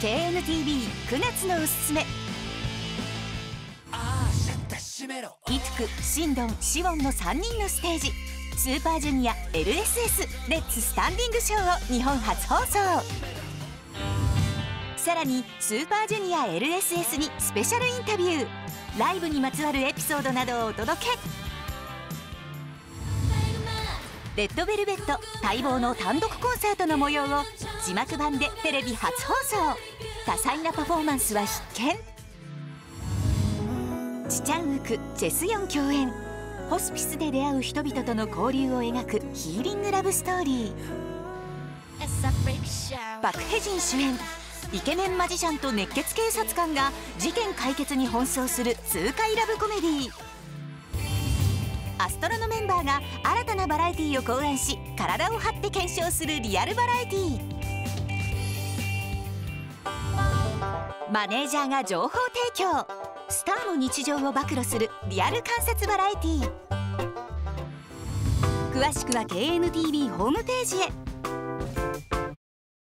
KNTV9 月のおすすめ。イトク、シンドン、シウォンの3人のステージ。スーパージュニア LSS レッツスタンディングショーを日本初放送。さらにスーパージュニア LSS にスペシャルインタビュー。ライブにまつわるエピソードなどをお届け。レッドベルベット待望の単独コンサートの模様を字幕版でテレビ初放送。多彩なパフォーマンスは必見。チチャンウクチェスヨン共演。ホスピスで出会う人々との交流を描くヒーリングラブストーリー。パク・ヘジン主演。イケメンマジシャンと熱血警察官が事件解決に奔走する痛快ラブコメディー。アストロのメンバーが新たなバラエティーを考案し体を張って検証するリアルバラエティー。マネージャーが情報提供。スターの日常を暴露するリアル観察バラエティー。詳しくは KNTV ホームページへ。